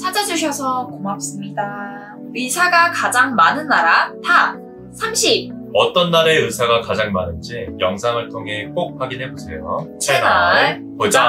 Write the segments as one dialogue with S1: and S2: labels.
S1: 찾아주셔서 고맙습니다. 의사가 가장 많은 나라 top 30.
S2: 어떤 나라의 의사가 가장 많은지 영상을 통해 꼭 확인해 보세요.
S1: 채널
S2: 고정!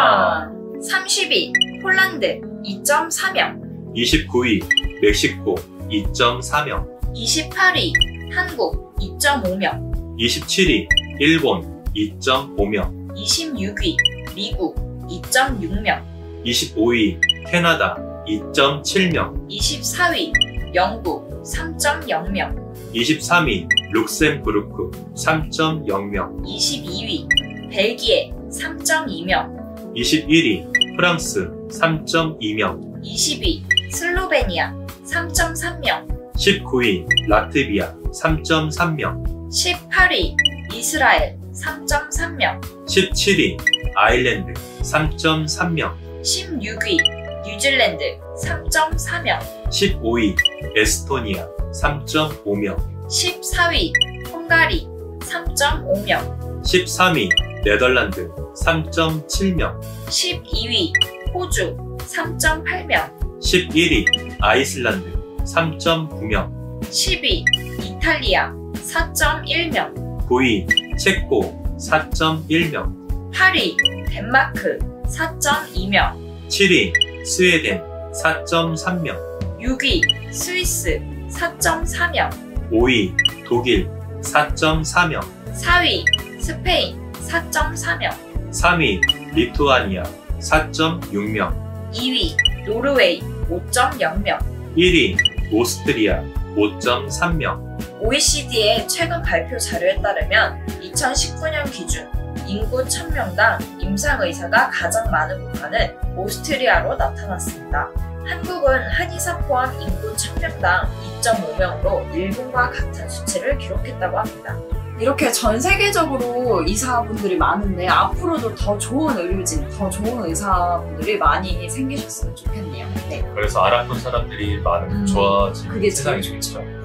S1: 32. 폴란드 2.4명.
S2: 29위 멕시코 2.4명
S1: 28위 한국 2.5명.
S2: 27위 일본 2.5명
S1: 26위 미국 2.6명.
S2: 25위 캐나다 2.7명
S1: 24위 영국 3.0명.
S2: 23위 룩셈부르크 3.0명
S1: 22위 벨기에 3.2명.
S2: 21위 프랑스 3.2명
S1: 20위 슬로베니아 3.3명.
S2: 19위 라트비아 3.3명
S1: 18위 이스라엘 3.3명.
S2: 17위 아일랜드 3.3명
S1: 16위 뉴질랜드 3.4명.
S2: 15위 에스토니아 3.5명
S1: 14위 헝가리 3.5명.
S2: 13위 네덜란드 3.7명
S1: 12위 호주 3.8명.
S2: 11위 아이슬란드 3.9명
S1: 10위 이탈리아 4.1명.
S2: 9위 체코 4.1명
S1: 8위 덴마크 4.2명.
S2: 7위 스웨덴 4.3명
S1: 6위 스위스 4.4명.
S2: 5위 독일 4.4명
S1: 4위 스페인 4.4명.
S2: 3위 리투아니아 4.6명
S1: 2위 노르웨이 5.0명.
S2: 1위 오스트리아 5.3명
S1: OECD의 최근 발표 자료에 따르면 2019년 기준 인구 1000명당 임상의사가 가장 많은 국가는 오스트리아로 나타났습니다. 한국은 한의사 포함 인구 1000명당 2.5명으로 일본과 같은 수치를 기록했다고 합니다. 이렇게 전 세계적으로 의사분들이 많은데 앞으로도 더 좋은 의료진, 더 좋은 의사분들이 많이 생기셨으면 좋겠네요. 네.
S2: 그래서 알았던 사람들이 많은
S1: 음,
S2: 좋아지는
S1: 그게
S2: 세상이
S1: 제일
S2: 좋죠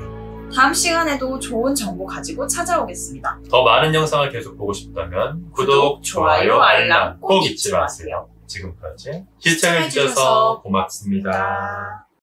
S1: 다음 시간에도 좋은 정보 가지고 찾아오겠습니다.
S2: 더 많은 영상을 계속 보고 싶다면 구독, 좋아요, 알람 꼭 잊지 마세요 지금까지 시청해주셔서 고맙습니다.